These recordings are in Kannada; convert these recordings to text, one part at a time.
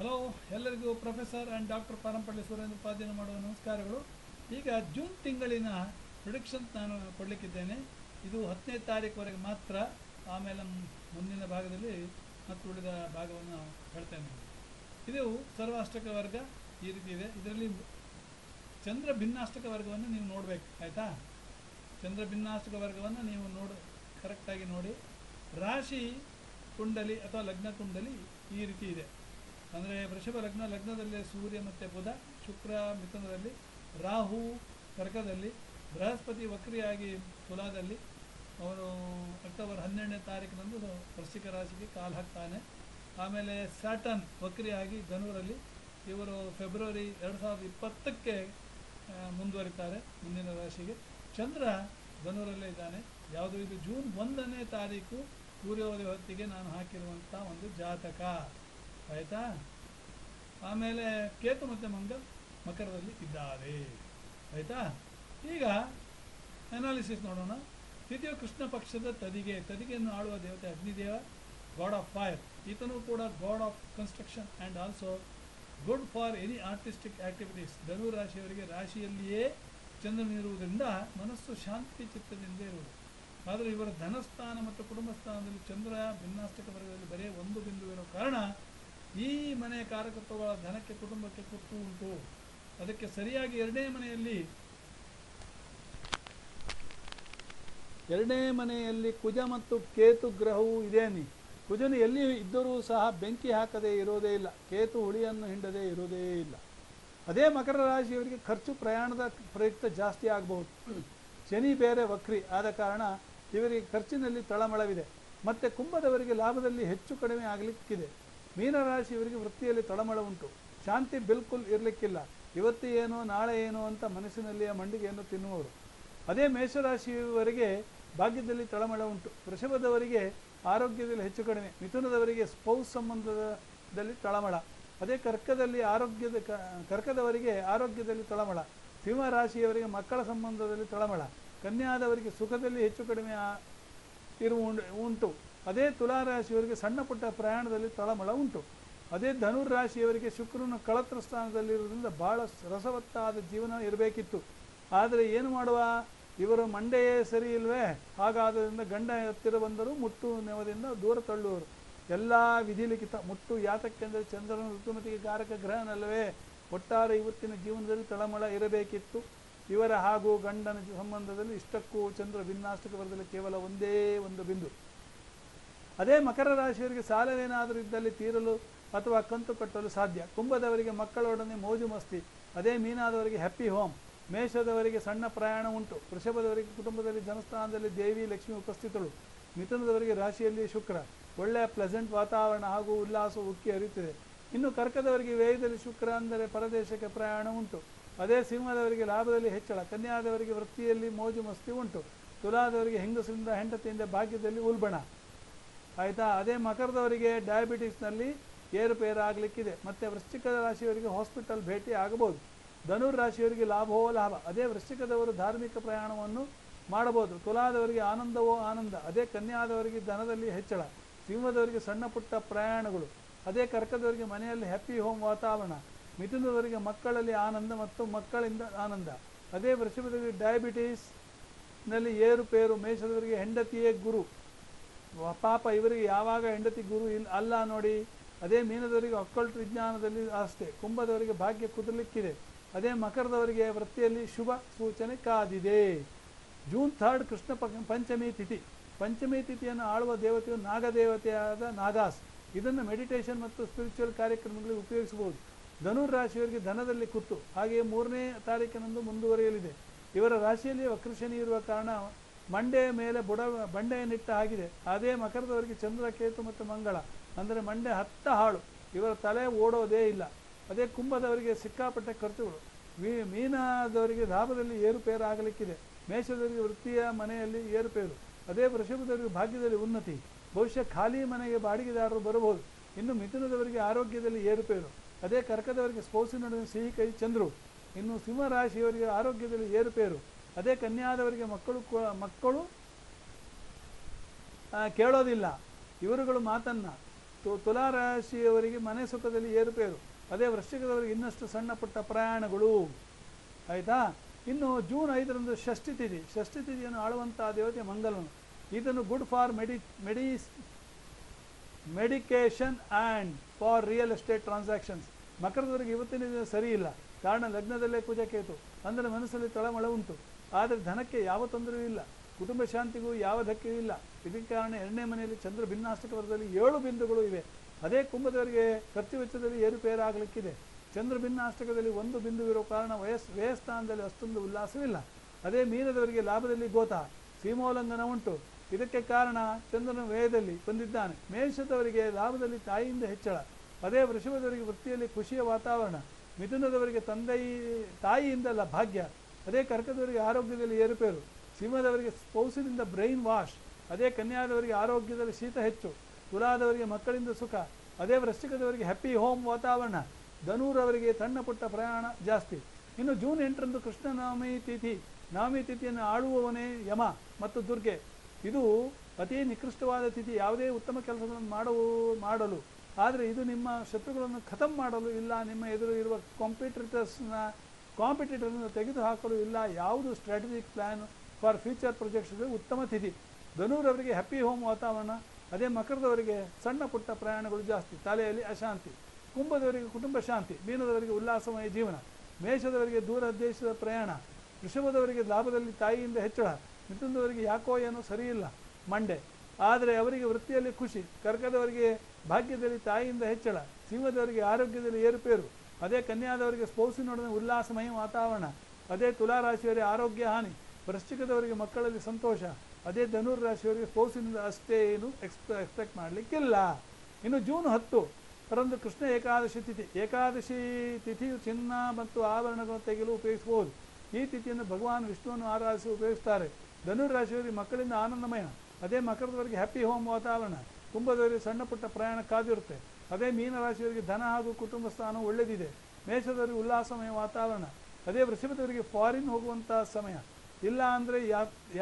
ಹಲೋ ಎಲ್ಲರಿಗೂ professor and doctor Parampalli Surendra Upadhyaya ಮಾಡುವ ನಮಸ್ಕಾರಗಳು. ಈಗ ಜೂನ್ ತಿಂಗಳಿನ ಪ್ರೊಡಿಕ್ಷನ್ ನಾನು ಕೊಡಲಿಕ್ಕಿದ್ದೇನೆ. ಇದು ಹತ್ತನೇ ತಾರೀಕುವರೆಗೆ ಮಾತ್ರ, ಆಮೇಲೆ ಮುಂದಿನ ಭಾಗದಲ್ಲಿ ಮತ್ತು ಉಳಿದ ಭಾಗವನ್ನು ಹೇಳ್ತೇನೆ. ಇದು ಸರ್ವಾಷ್ಟಕ ವರ್ಗ ಈ ರೀತಿ ಇದೆ. ಇದರಲ್ಲಿ ಚಂದ್ರ ಭಿನ್ನಾಷ್ಟಕ ವರ್ಗವನ್ನು ನೀವು ನೋಡಬೇಕು, ಆಯಿತಾ? ಚಂದ್ರ ಭಿನ್ನಾಷ್ಟಕ ವರ್ಗವನ್ನು ನೀವು ನೋಡ ಕರೆಕ್ಟಾಗಿ ನೋಡಿ. ರಾಶಿ ಕುಂಡಲಿ ಅಥವಾ ಲಗ್ನ ಕುಂಡಲಿ ಈ ರೀತಿ ಇದೆ. ಅಂದರೆ ವೃಷಭ ಲಗ್ನ, ಲಗ್ನದಲ್ಲಿ ಸೂರ್ಯ ಮತ್ತು ಬುಧ, ಶುಕ್ರ ಮಿಥುನದಲ್ಲಿ ರಾಹು ಕರ್ಕದಲ್ಲಿ ಬೃಹಸ್ಪತಿ ವಕ್ರಿಯಾಗಿ ತುಲಾದಲ್ಲಿ. ಅವರು ಅಕ್ಟೋಬರ್ ಹನ್ನೆರಡನೇ ತಾರೀಕಿನಂದು ವೃಶ್ಚಿಕ ರಾಶಿಗೆ ಕಾಲು ಹಾಕ್ತಾನೆ. ಆಮೇಲೆ ಸ್ಯಾಟನ್ ವಕ್ರಿಯಾಗಿ ಧನುರಲ್ಲಿ ಇವರು ಫೆಬ್ರವರಿ ಎರಡು ಸಾವಿರದ ಇಪ್ಪತ್ತಕ್ಕೆ ಮುಂದುವರಿತಾರೆ ಮುಂದಿನ ರಾಶಿಗೆ. ಚಂದ್ರ ಧನುರಲ್ಲೇ ಇದ್ದಾನೆ. ಯಾವುದು ಇದು? ಜೂನ್ ಒಂದನೇ ತಾರೀಕು ಸೂರ್ಯೋದಯ ಹೊತ್ತಿಗೆ ನಾನು ಹಾಕಿರುವಂಥ ಒಂದು ಜಾತಕ. ಆಯಿತಾ? ಆಮೇಲೆ ಕೇತು ಮತ್ತು ಮಂಗಲ್ ಮಕರದಲ್ಲಿ ಇದ್ದಾರೆ. ಆಯಿತಾ? ಈಗ ಅನಾಲಿಸಿಸ್ ನೋಡೋಣ. ದ್ವಿತೀಯ ಕೃಷ್ಣ ಪಕ್ಷದ ತದಿಗೆ. ತದಿಗೆಯನ್ನು ಆಳುವ ದೇವತೆ ಅಗ್ನಿದೇವ ಗಾಡ್ ಆಫ್ ಫೈರ್ ಈತನು ಕೂಡ god of construction and also good for any artistic activities ಧನು ರಾಶಿಯವರಿಗೆ ರಾಶಿಯಲ್ಲಿಯೇ ಚಂದ್ರನಿರುವುದರಿಂದ ಮನಸ್ಸು ಶಾಂತಿ ಚಿತ್ತದಿಂದ ಇರುವುದು. ಆದರೆ ಇವರ ಧನಸ್ಥಾನ ಮತ್ತು ಕುಟುಂಬ ಸ್ಥಾನದಲ್ಲಿ ಚಂದ್ರ ಭಿನ್ನಾಷ್ಟಕ ವರ್ಗದಲ್ಲಿ ಬರೇ ಒಂದು ಬಿಂದು ಇರೋ ಕಾರಣ ಮನೆಯ ಕಾರ್ಯಕರ್ತಗಳ ಧನಕ್ಕೆ ಕುಟುಂಬಕ್ಕೆ ಕುತ್ತು ಉಂಟು. ಅದಕ್ಕೆ ಸರಿಯಾಗಿ ಎರಡನೇ ಮನೆಯಲ್ಲಿ ಎರಡನೇ ಮನೆಯಲ್ಲಿ ಕುಜ ಮತ್ತು ಕೇತು ಗ್ರಹವು ಇದೇನಿ. ಕುಜನು ಎಲ್ಲಿ ಇದ್ದರೂ ಸಹ ಬೆಂಕಿ ಹಾಕದೇ ಇರೋದೇ ಇಲ್ಲ. ಕೇತು ಹುಳಿಯನ್ನು ಹಿಂಡದೇ ಇರೋದೇ ಇಲ್ಲ. ಅದೇ ಮಕರ ರಾಶಿಯವರಿಗೆ ಖರ್ಚು ಪ್ರಯಾಣದ ಪ್ರಯುಕ್ತ ಜಾಸ್ತಿ ಆಗಬಹುದು. ಶನಿ ಬೇರೆ ವಕ್ರಿ. ಆದ ಕಾರಣ ಇವರಿಗೆ ಖರ್ಚಿನಲ್ಲಿ ತಳಮಳವಿದೆ. ಮತ್ತು ಕುಂಭದವರಿಗೆ ಲಾಭದಲ್ಲಿ ಹೆಚ್ಚು ಕಡಿಮೆ ಆಗಲಿಕ್ಕಿದೆ. ಮೀನರಾಶಿಯವರಿಗೆ ವೃತ್ತಿಯಲ್ಲಿ ತಳಮಳ ಉಂಟು. ಶಾಂತಿ ಬಿಲ್ಕುಲ್ ಇರಲಿಕ್ಕಿಲ್ಲ. ಇವತ್ತು ಏನು, ನಾಳೆ ಏನು ಅಂತ ಮನಸ್ಸಿನಲ್ಲಿಯ ಮಂಡಿಗೆಯನ್ನು ತಿನ್ನುವರು ಅದೇ ಮೇಷರಾಶಿಯವರಿಗೆ ಭಾಗ್ಯದಲ್ಲಿ ತಳಮಳ ಉಂಟು. ವೃಷಭದವರಿಗೆ ಆರೋಗ್ಯದಲ್ಲಿ ಹೆಚ್ಚು ಕಡಿಮೆ. ಮಿಥುನದವರಿಗೆ ಸ್ಪೌಸ್ ಸಂಬಂಧದಲ್ಲಿ ತಳಮಳ. ಅದೇ ಕರ್ಕದಲ್ಲಿ ಆರೋಗ್ಯದ ಕರ್ಕದವರಿಗೆ ಆರೋಗ್ಯದಲ್ಲಿ ತಳಮಳ. ಸಿಂಹ ರಾಶಿಯವರಿಗೆ ಮಕ್ಕಳ ಸಂಬಂಧದಲ್ಲಿ ತಳಮಳ. ಕನ್ಯಾದವರಿಗೆ ಸುಖದಲ್ಲಿ ಹೆಚ್ಚು ಕಡಿಮೆ ಇರುವ ಉಂಟು. ಅದೇ ತುಲಾರಾಶಿಯವರಿಗೆ ಸಣ್ಣ ಪುಟ್ಟ ಪ್ರಯಾಣದಲ್ಲಿ ತಳಮಳ ಉಂಟು. ಅದೇ ಧನುರ್ ರಾಶಿಯವರಿಗೆ ಶುಕ್ರನ ಕಳತ್ರ ಸ್ಥಾನದಲ್ಲಿರುವುದರಿಂದ ಬಹಳ ರಸವತ್ತಾದ ಜೀವನ ಇರಬೇಕಿತ್ತು. ಆದರೆ ಏನು ಮಾಡುವ? ಇವರು ಮಂಡೆಯೇ ಸರಿ ಇಲ್ವೇ? ಹಾಗಾದ್ದರಿಂದ ಗಂಡ ಹತ್ತಿರ ಬಂದರೂ ಮುಟ್ಟು ನೆವದಿಂದ ದೂರ ತಳ್ಳುವರು. ಎಲ್ಲ ವಿಧಿಲಿಖಿತ ಮುಟ್ಟು ಯಾತಕ್ಕೆಂದರೆ ಚಂದ್ರನ ಋತುಮತಿಗೆ ಕಾರಕ ಗ್ರಹನಲ್ಲವೇ? ಒಟ್ಟಾರೆ ಇವತ್ತಿನ ಜೀವನದಲ್ಲಿ ತಳಮಳ ಇರಬೇಕಿತ್ತು. ಇವರ ಹಾಗೂ ಗಂಡನ ಸಂಬಂಧದಲ್ಲಿ ಇಷ್ಟಕ್ಕೂ ಚಂದ್ರ ಭಿನ್ನಾಷ್ಟಕ ವರ್ಗದಲ್ಲಿ ಕೇವಲ ಒಂದೇ ಒಂದು ಬಿಂದು. ಅದೇ ಮಕರ ರಾಶಿಯವರಿಗೆ ಸಾಲವೇನಾದರೂ ಇದ್ದಲ್ಲಿ ತೀರಲು ಅಥವಾ ಕಂತು ಕಟ್ಟಲು ಸಾಧ್ಯ. ಕುಂಭದವರಿಗೆ ಮಕ್ಕಳೊಡನೆ ಮೋಜು ಮಸ್ತಿ. ಅದೇ ಮೀನಾದವರಿಗೆ ಹ್ಯಾಪಿ ಹೋಮ್ ಮೇಷದವರಿಗೆ ಸಣ್ಣ ಪ್ರಯಾಣ ಉಂಟು. ವೃಷಭದವರಿಗೆ ಕುಟುಂಬದಲ್ಲಿ ಜನಸ್ಥಾನದಲ್ಲಿ ದೇವಿ, ಲಕ್ಷ್ಮಿ ಉಪಸ್ಥಿತಳು. ಮಿಥುನದವರಿಗೆ ರಾಶಿಯಲ್ಲಿ ಶುಕ್ರ. ಒಳ್ಳೆಯ ಪ್ಲೆಸೆಂಟ್ ವಾತಾವರಣ ಹಾಗೂ ಉಲ್ಲಾಸ, ಉಕ್ಕಿ ಹರಿಯುತ್ತಿದೆ. ಇನ್ನು ಕರ್ಕದವರಿಗೆ ವ್ಯಯದಲ್ಲಿ ಶುಕ್ರ ಅಂದರೆ ಪರದೇಶಕ್ಕೆ ಪ್ರಯಾಣ ಉಂಟು. ಅದೇ ಸಿಂಹದವರಿಗೆ ಲಾಭದಲ್ಲಿ ಹೆಚ್ಚಳ. ಕನ್ಯಾದವರಿಗೆ ವೃತ್ತಿಯಲ್ಲಿ ಮೋಜು ಮಸ್ತಿ ಉಂಟು. ತುಲಾದವರಿಗೆ ಹೆಂಗಸರಿಂದ ಹೆಂಡತಿಯಿಂದ ಭಾಗ್ಯದಲ್ಲಿ ಉಲ್ಬಣ. ಆಯಿತಾ? ಅದೇ ಮಕರದವರಿಗೆ ಡಯಾಬಿಟಿಸ್ನಲ್ಲಿ ಏರುಪೇರು ಆಗಲಿಕ್ಕಿದೆ ಮತ್ತು ವೃಶ್ಚಿಕ ರಾಶಿಯವರಿಗೆ ಹಾಸ್ಪಿಟಲ್ ಭೇಟಿ ಆಗಬಹುದು. ಧನುರ್ ರಾಶಿಯವರಿಗೆ ಲಾಭವೋ ಲಾಭ? ಅದೇ ವೃಶ್ಚಿಕದವರು ಧಾರ್ಮಿಕ ಪ್ರಯಾಣವನ್ನು ಮಾಡಬಹುದು. ತುಲಾದವರಿಗೆ ಆನಂದವೋ ಆನಂದ? ಅದೇ ಕನ್ಯಾದವರಿಗೆ ಧನದಲ್ಲಿ ಹೆಚ್ಚಳ. ಸಿಂಹದವರಿಗೆ ಸಣ್ಣ ಪುಟ್ಟ ಪ್ರಯಾಣಗಳು. ಅದೇ ಕರ್ಕದವರಿಗೆ ಮನೆಯಲ್ಲಿ ಹ್ಯಾಪಿ ಹೋಮ್ ವಾತಾವರಣ. ಮಿಥುನದವರಿಗೆ ಮಕ್ಕಳಲ್ಲಿ ಆನಂದ ಮತ್ತು ಮಕ್ಕಳಿಂದ ಆನಂದ. ಅದೇ ವೃಷಭದವರಿಗೆ ಡಯಾಬಿಟೀಸ್ನಲ್ಲಿ ಏರುಪೇರು, ಮೇಷದವರಿಗೆ ಹೆಂಡತಿಯೇ ಗುರು. ಪಾಪ ಇವರಿಗೆ ಯಾವಾಗ ಹೆಂಡತಿ ಗುರು ಇಲ್ಲ ಅಲ್ಲ ನೋಡಿ, ಅದೇ ಮೀನದವರಿಗೆ ಅಕ್ಕಲ್ಟ್ ವಿಜ್ಞಾನದಲ್ಲಿ ಆಸ್ತೆ ಕುಂಭದವರಿಗೆ ಭಾಗ್ಯ ಕುದಲಿಕ್ಕಿದೆ ಅದೇ ಮಕರದವರಿಗೆ ವೃತ್ತಿಯಲ್ಲಿ ಶುಭ ಸೂಚನೆ ಕಾದಿದೆ. ಜೂನ್ ಥರ್ಡ್ ಕೃಷ್ಣ ಪಂಚಮಿ ತಿಥಿ. ಪಂಚಮಿ ತಿಥಿಯನ್ನು ಆಳುವ ದೇವತೆಯು ನಾಗದೇವತೆಯಾದ ನಾಗಾಸ್. ಇದನ್ನು ಮೆಡಿಟೇಷನ್ ಮತ್ತು ಸ್ಪಿರಿಚುವಲ್ ಕಾರ್ಯಕ್ರಮಗಳಿಗೆ ಉಪಯೋಗಿಸಬಹುದು. ಧನುರ್ ರಾಶಿಯವರಿಗೆ ಧನದಲ್ಲಿ ಕುತ್ತು. ಹಾಗೆಯೇ ಮೂರನೇ ತಾರೀಕಿನಂದು ಮುಂದುವರಿಯಲಿದೆ. ಇವರ ರಾಶಿಯಲ್ಲಿ ವಕ್ರಶನಿ ಇರುವ ಕಾರಣ ಮಂಡೆಯ ಮೇಲೆ ಬುಡ ಬಂಡೆಯನ್ನಿಟ್ಟ ಆಗಿದೆ ಅದೇ ಮಕರದವರಿಗೆ ಚಂದ್ರ, ಕೇತು ಮತ್ತು ಮಂಗಳ. ಅಂದರೆ ಮಂಡೆ ಹತ್ತ ಹಾಳು. ಇವರ ತಲೆ ಓಡೋದೇ ಇಲ್ಲ. ಅದೇ ಕುಂಭದವರಿಗೆ ಸಿಕ್ಕಾಪಟ್ಟೆ ಖರ್ಚುಗಳು ಮೀ, ಮೀನಾದವರಿಗೆ ಲಾಭದಲ್ಲಿ ಏರುಪೇರು ಆಗಲಿಕ್ಕಿದೆ. ಮೇಷದವರಿಗೆ ವೃತ್ತಿಯ ಮನೆಯಲ್ಲಿ ಏರುಪೇರು. ಅದೇ ವೃಷಭದವರಿಗೆ ಭಾಗ್ಯದಲ್ಲಿ ಉನ್ನತಿ. ಬಹುಶಃ ಖಾಲಿ ಮನೆಗೆ ಬಾಡಿಗೆದಾರರು ಬರಬಹುದು. ಇನ್ನು ಮಿಥುನದವರಿಗೆ ಆರೋಗ್ಯದಲ್ಲಿ ಏರುಪೇರು. ಅದೇ ಕರ್ಕದವರಿಗೆ ಸ್ಪೋಸಿನೊಡನೆ ಸಿಹಿ ಕೈ ಚಂದ್ರು. ಇನ್ನು ಸಿಂಹರಾಶಿಯವರಿಗೆ ಆರೋಗ್ಯದಲ್ಲಿ ಏರುಪೇರು. ಅದೇ ಕನ್ಯಾದವರಿಗೆ ಮಕ್ಕಳು ಮಕ್ಕಳು ಕೇಳೋದಿಲ್ಲ. ಇವರುಗಳು ಮಾತನ್ನ. ತು ತುಲಾರಾಶಿಯವರಿಗೆ ಮನೆ ಸುಖದಲ್ಲಿ ಏರುಪೇರು. ಅದೇ ವೃಶ್ಚಿಕದವರಿಗೆ ಇನ್ನಷ್ಟು ಸಣ್ಣ ಪುಟ್ಟ ಪ್ರಯಾಣಗಳು. ಆಯಿತಾ? ಇನ್ನು ಜೂನ್ ಐದರಂದು ಷಷ್ಠಿ ತಿಥಿ. ಷಷ್ಠಿ ತಿಥಿಯನ್ನು ಆಳುವಂಥ ದೇವತೆ ಮಂಗಲನು. ಇದನ್ನು good for medi ಮೆಡಿಸ್ medication and for real estate transactions ಮಕರದವರಿಗೆ ಇವತ್ತಿನ ಸರಿ ಇಲ್ಲ. ಕಾರಣ ಲಗ್ನದಲ್ಲೇ ಕುಜಕೇತು ಅಂದರೆ ಮನಸ್ಸಲ್ಲಿ ತಳಮಳ ಉಂಟು. ಆದರೆ ಧನಕ್ಕೆ ಯಾವ ತೊಂದರೆಯೂ ಇಲ್ಲ. ಕುಟುಂಬ ಶಾಂತಿಗೂ ಯಾವ ಧಕ್ಕೆಯೂ ಇಲ್ಲ. ಇದಕ್ಕೆ ಕಾರಣ ಎರಡನೇ ಮನೆಯಲ್ಲಿ ಚಂದ್ರ ಭಿನ್ನಾಷ್ಟಕ ವರ್ಗದಲ್ಲಿ ಏಳು ಬಿಂದುಗಳು ಇವೆ. ಅದೇ ಕುಂಭದವರಿಗೆ ಖರ್ಚು ವೆಚ್ಚದಲ್ಲಿ ಏರುಪೇರಾಗಲಿಕ್ಕಿದೆ ಚಂದ್ರ ಭಿನ್ನಾಷ್ಟಕದಲ್ಲಿ ಒಂದು ಬಿಂದು ಇರೋ ಕಾರಣ ವಯಸ್, ವ್ಯಯಸ್ಥಾನದಲ್ಲಿ ಅಷ್ಟೊಂದು ಉಲ್ಲಾಸವಿಲ್ಲ ಅದೇ ಮೀನದವರಿಗೆ ಲಾಭದಲ್ಲಿ ಗೋತ, ಸೀಮೋಲ್ಲಂಘನ ಉಂಟು. ಇದಕ್ಕೆ ಕಾರಣ ಚಂದ್ರನ ವ್ಯಯದಲ್ಲಿ ಬಂದಿದ್ದಾನೆ. ಮೇಷದವರಿಗೆ ಲಾಭದಲ್ಲಿ ತಾಯಿಯಿಂದ ಹೆಚ್ಚಳ. ಅದೇ ವೃಷಭದವರಿಗೆ ವೃತ್ತಿಯಲ್ಲಿ ಖುಷಿಯ ವಾತಾವರಣ. ಮಿಥುನದವರಿಗೆ ತಂದೆಯ ತಾಯಿಯಿಂದಲ್ಲ ಭಾಗ್ಯ ಅದೇ ಕರ್ಕದವರಿಗೆ ಆರೋಗ್ಯದಲ್ಲಿ ಏರುಪೇರು ಸಿಂಹದವರಿಗೆ ಸ್ಪೌಸಿನಿಂದ ಬ್ರೈನ್ ವಾಶ್. ಅದೇ ಕನ್ಯಾದವರಿಗೆ ಆರೋಗ್ಯದಲ್ಲಿ ಶೀತ ಹೆಚ್ಚು. ತುಲಾದವರಿಗೆ ಮಕ್ಕಳಿಂದ ಸುಖ. ಅದೇ ವೃಶ್ಚಿಕದವರಿಗೆ ಹ್ಯಾಪಿ ಹೋಮ್ ವಾತಾವರಣ. ಧನೂರವರಿಗೆ ಸಣ್ಣ ಪುಟ್ಟ ಪ್ರಯಾಣ ಜಾಸ್ತಿ. ಇನ್ನು ಜೂನ್ ಎಂಟರಂದು ಕೃಷ್ಣ ನವಮಿ ತಿಥಿ. ನವಮಿ ತಿಥಿಯನ್ನು ಆಳುವವನೇ ಯಮ ಮತ್ತು ದುರ್ಗೆ. ಇದು ಅತಿ ನಿಕೃಷ್ಟವಾದ ತಿಥಿ. ಯಾವುದೇ ಉತ್ತಮ ಕೆಲಸಗಳನ್ನು ಮಾಡುವ, ಮಾಡಲು. ಆದರೆ ಇದು ನಿಮ್ಮ ಶತ್ರುಗಳನ್ನು ಖತಮ್ ಮಾಡಲು ಇಲ್ಲ. ನಿಮ್ಮ ಎದುರು ಇರುವ ಕಾಂಪಿಟೇಟರ್ಸ್ನ ಕಾಂಪಿಟೇಟರ್ನ ತೆಗೆದುಹಾಕಲು ಇಲ್ಲ. ಯಾವುದು strategic plan for future projects ಉತ್ತಮ ತಿಥಿ. ಧನೂರವರಿಗೆ ಹ್ಯಾಪಿ ಹೋಮ್ ವಾತಾವರಣ, ಅದೇ ಮಕರದವರಿಗೆ ಸಣ್ಣ ಪುಟ್ಟ ಪ್ರಯಾಣಗಳು ಜಾಸ್ತಿ, ತಲೆಯಲ್ಲಿ ಅಶಾಂತಿ. ಕುಂಭದವರಿಗೆ ಕುಟುಂಬ ಶಾಂತಿ, ಮೀನದವರಿಗೆ ಉಲ್ಲಾಸಮಯ ಜೀವನ, ಮೇಷದವರಿಗೆ ದೂರ ದೇಶದ ಪ್ರಯಾಣ, ವೃಷಭದವರಿಗೆ ಲಾಭದಲ್ಲಿ ತಾಯಿಯಿಂದ ಹೆಚ್ಚಳ, ಮಿಥುನದವರಿಗೆ ಯಾಕೋ ಏನೋ ಸರಿಯಿಲ್ಲ, ಮಂಡೆ. ಆದರೆ ಅವರಿಗೆ ವೃತ್ತಿಯಲ್ಲಿ ಖುಷಿ, ಕರ್ಕದವರಿಗೆ ಭಾಗ್ಯದಲ್ಲಿ ತಾಯಿಯಿಂದ ಹೆಚ್ಚಳ, ಸಿಂಹದವರಿಗೆ ಆರೋಗ್ಯದಲ್ಲಿ ಏರುಪೇರು ಅದೇ ಕನ್ಯಾದವರಿಗೆ ಸ್ಪೌಸಿನೊಡನೆ ಉಲ್ಲಾಸಮಯ ವಾತಾವರಣ, ಅದೇ ತುಲಾರಾಶಿಯವರಿಗೆ ಆರೋಗ್ಯ ಹಾನಿ, ವೃಶ್ಚಿಕದವರಿಗೆ ಮಕ್ಕಳಲ್ಲಿ ಸಂತೋಷ, ಅದೇ ಧನುರ್ ರಾಶಿಯವರಿಗೆ ಸ್ಪೌಸಿನಿಂದ ಅಷ್ಟೇ ಏನು ಎಕ್ಸ್ಪ ಎಕ್ಸ್ಪೆಕ್ಟ್ ಮಾಡಲಿಕ್ಕಿಲ್ಲ. ಇನ್ನು ಜೂನ್ ಹತ್ತು, ಪರಂದು ಕೃಷ್ಣ ಏಕಾದಶಿ ತಿಥಿ, ಏಕಾದಶಿ ತಿಥಿಯು ಚಿನ್ನ ಮತ್ತು ಆಭರಣಗಳನ್ನು ತೆಗೆಯಲು ಉಪಯೋಗಿಸಬಹುದು. ಈ ತಿಥಿಯನ್ನು ಭಗವಾನ್ ವಿಷ್ಣುವನ್ನು ಆರಾಧಿಸಿ ಉಪಯೋಗಿಸ್ತಾರೆ. ಧನುರ್ ರಾಶಿಯವರಿಗೆ ಮಕ್ಕಳಿಂದ ಆನಂದಮಯ, ಅದೇ ಮಕರದವರಿಗೆ ಹ್ಯಾಪಿ ಹೋಮ್ ವಾತಾವರಣ, ಕುಂಭದವರಿಗೆ ಸಣ್ಣ ಪುಟ್ಟ ಪ್ರಯಾಣ ಕಾದಿರುತ್ತೆ. ಅದೇ ಮೀನರಾಶಿಯವರಿಗೆ ಧನ ಹಾಗೂ ಕುಟುಂಬ ಸ್ಥಾನ ಒಳ್ಳೆದಿದೆ. ಮೇಷದವರಿಗೆ ಉಲ್ಲಾಸಮಯ ವಾತಾವರಣ. ಅದೇ ವೃಷಭದವರಿಗೆ ಫಾರಿನ್ ಹೋಗುವಂಥ ಸಮಯ. ಇಲ್ಲ ಅಂದರೆ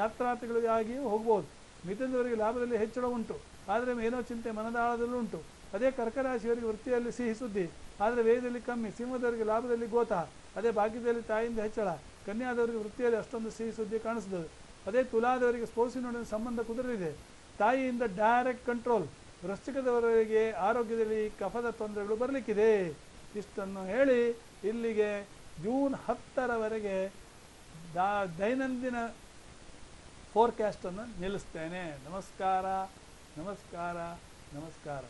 ಯಾತ್ರಾರ್ಥಿಗಳಿಗಾಗಿಯೂ ಹೋಗ್ಬೋದು. ಮಿಥುನದವರಿಗೆ ಲಾಭದಲ್ಲಿ ಹೆಚ್ಚಳ ಉಂಟು. ಆದರೆ ಏನೋ ಚಿಂತೆ ಮನದಾಳದಲ್ಲೂ ಉಂಟು. ಅದೇ ಕರ್ಕರಾಶಿಯವರಿಗೆ ವೃತ್ತಿಯಲ್ಲಿ ಸಿಹಿ ಸುದ್ದಿ. ಆದರೆ ವೇದದಲ್ಲಿ ಕಮ್ಮಿ. ಸಿಂಹದವರಿಗೆ ಲಾಭದಲ್ಲಿ ಗೋತ. ಅದೇ ಭಾಗ್ಯದಲ್ಲಿ ತಾಯಿಯಿಂದ ಹೆಚ್ಚಳ. ಕನ್ಯಾದವರಿಗೆ ವೃತ್ತಿಯಲ್ಲಿ ಅಷ್ಟೊಂದು ಸಿಹಿ ಸುದ್ದಿ ಕಾಣಿಸ್ತದೆ ಅದೇ ತುಲಾದವರಿಗೆ ಸ್ಪೋರ್ಟ್ಸಿನೊಡನೆ ಸಂಬಂಧ ಕುದುರಲಿದೆ ತಾಯಿಯಿಂದ ಡೈರೆಕ್ಟ್ ಕಂಟ್ರೋಲ್ ವೃಶ್ಚಿಕದವರಿಗೆ ಆರೋಗ್ಯದಲ್ಲಿ ಕಫದ ತೊಂದರೆಗಳು ಬರಲಿಕ್ಕಿದೆ. ಇಷ್ಟನ್ನು ಹೇಳಿ ಇಲ್ಲಿಗೆ ಜೂನ್ ಹತ್ತರವರೆಗೆ ದಾ ದೈನಂದಿನ ಫೋರ್ಕ್ಯಾಸ್ಟನ್ನು ನಿಲ್ಲಿಸ್ತೇನೆ. ನಮಸ್ಕಾರ ನಮಸ್ಕಾರ ನಮಸ್ಕಾರ.